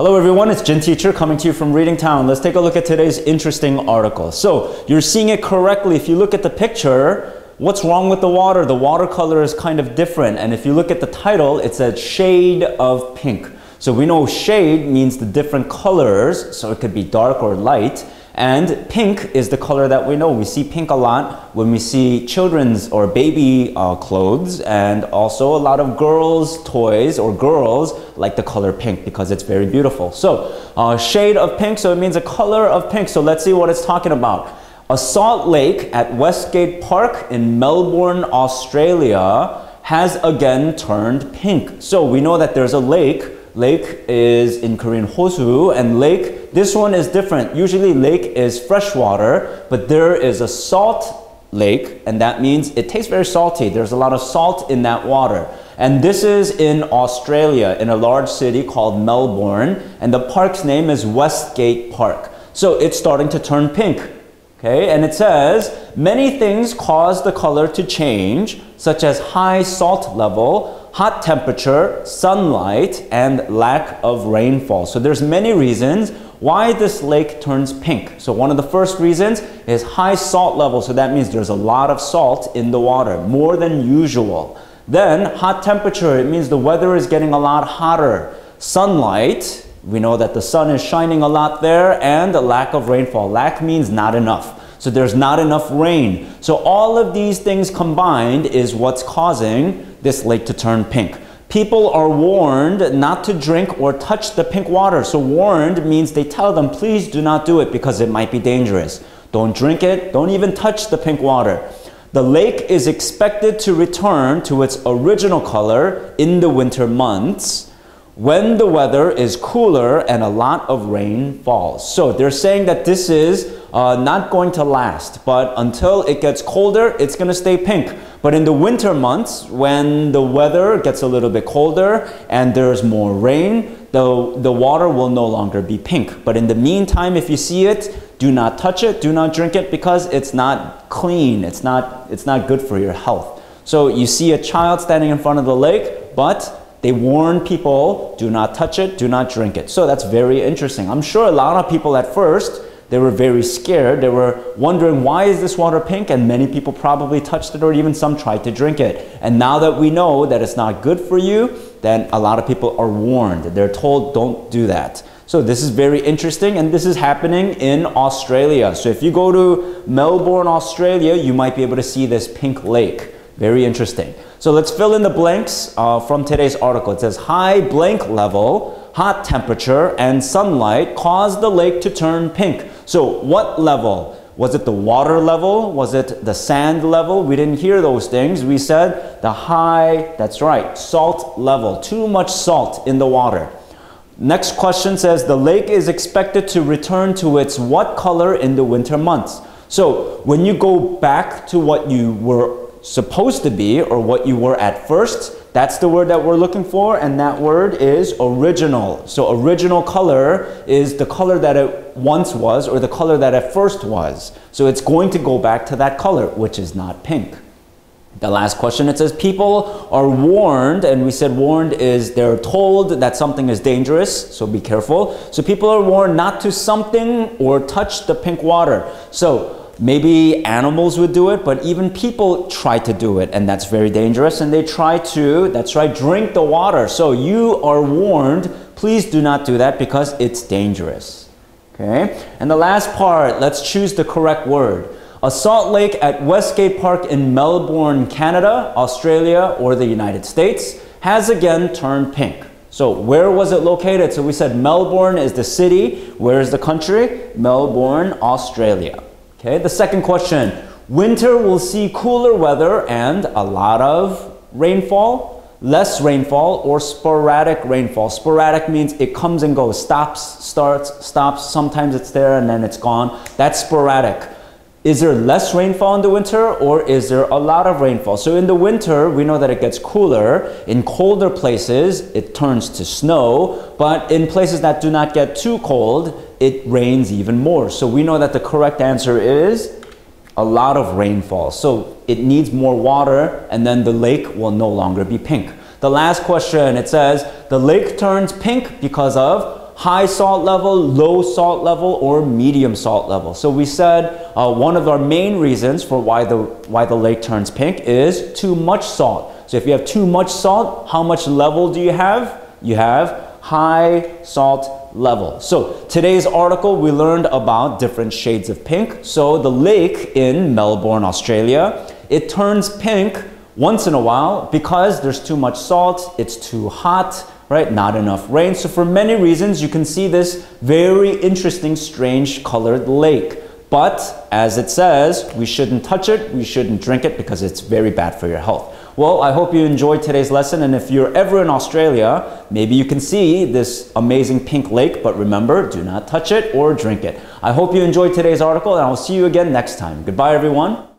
Hello everyone, it's Jin Teacher coming to you from Reading Town. Let's take a look at today's interesting article. So, you're seeing it correctly. If you look at the picture, what's wrong with the water? The watercolor is kind of different. And if you look at the title, it says shade of pink. So we know shade means the different colors, so it could be dark or light. And pink is the color that we know. We see pink a lot when we see children's or baby uh, clothes and also a lot of girls' toys or girls like the color pink because it's very beautiful. So uh, shade of pink, so it means a color of pink. So let's see what it's talking about. A salt lake at Westgate Park in Melbourne, Australia has again turned pink. So we know that there's a lake Lake is in Korean hosu, and lake, this one is different. Usually lake is fresh water, but there is a salt lake, and that means it tastes very salty. There's a lot of salt in that water. And this is in Australia, in a large city called Melbourne, and the park's name is Westgate Park. So it's starting to turn pink. Okay, and it says many things cause the color to change, such as high salt level, hot temperature, sunlight, and lack of rainfall. So there's many reasons why this lake turns pink. So one of the first reasons is high salt level. So that means there's a lot of salt in the water, more than usual. Then hot temperature, it means the weather is getting a lot hotter. Sunlight, we know that the sun is shining a lot there, and a lack of rainfall. Lack means not enough. So there's not enough rain. So all of these things combined is what's causing this lake to turn pink. People are warned not to drink or touch the pink water. So warned means they tell them, please do not do it because it might be dangerous. Don't drink it. Don't even touch the pink water. The lake is expected to return to its original color in the winter months when the weather is cooler and a lot of rain falls. So they're saying that this is uh, not going to last, but until it gets colder, it's going to stay pink. But in the winter months, when the weather gets a little bit colder and there's more rain, the, the water will no longer be pink. But in the meantime, if you see it, do not touch it, do not drink it because it's not clean, it's not, it's not good for your health. So you see a child standing in front of the lake, but they warn people, do not touch it, do not drink it. So that's very interesting. I'm sure a lot of people at first, they were very scared. They were wondering, why is this water pink? And many people probably touched it or even some tried to drink it. And now that we know that it's not good for you, then a lot of people are warned. They're told, don't do that. So this is very interesting and this is happening in Australia. So if you go to Melbourne, Australia, you might be able to see this pink lake. Very interesting. So let's fill in the blanks uh, from today's article. It says high blank level, hot temperature, and sunlight caused the lake to turn pink. So what level? Was it the water level? Was it the sand level? We didn't hear those things. We said the high, that's right, salt level. Too much salt in the water. Next question says the lake is expected to return to its what color in the winter months? So when you go back to what you were supposed to be or what you were at first. That's the word that we're looking for, and that word is original. So, original color is the color that it once was or the color that it first was. So, it's going to go back to that color, which is not pink. The last question it says people are warned, and we said warned is they're told that something is dangerous, so be careful. So, people are warned not to something or touch the pink water. So, Maybe animals would do it, but even people try to do it, and that's very dangerous. And they try to, that's right, drink the water. So you are warned, please do not do that because it's dangerous. Okay? And the last part, let's choose the correct word. A salt lake at Westgate Park in Melbourne, Canada, Australia, or the United States has again turned pink. So where was it located? So we said Melbourne is the city. Where is the country? Melbourne, Australia. Okay, the second question. Winter will see cooler weather and a lot of rainfall, less rainfall, or sporadic rainfall. Sporadic means it comes and goes, stops, starts, stops. Sometimes it's there and then it's gone. That's sporadic. Is there less rainfall in the winter or is there a lot of rainfall? So in the winter, we know that it gets cooler. In colder places, it turns to snow. But in places that do not get too cold, it rains even more. So we know that the correct answer is a lot of rainfall. So it needs more water and then the lake will no longer be pink. The last question, it says, the lake turns pink because of high salt level, low salt level, or medium salt level. So we said uh, one of our main reasons for why the, why the lake turns pink is too much salt. So if you have too much salt, how much level do you have? You have high salt level. So today's article, we learned about different shades of pink. So the lake in Melbourne, Australia, it turns pink once in a while because there's too much salt, it's too hot, right? Not enough rain. So for many reasons, you can see this very interesting, strange colored lake. But as it says, we shouldn't touch it, we shouldn't drink it because it's very bad for your health. Well, I hope you enjoyed today's lesson. And if you're ever in Australia, maybe you can see this amazing pink lake. But remember, do not touch it or drink it. I hope you enjoyed today's article and I'll see you again next time. Goodbye, everyone.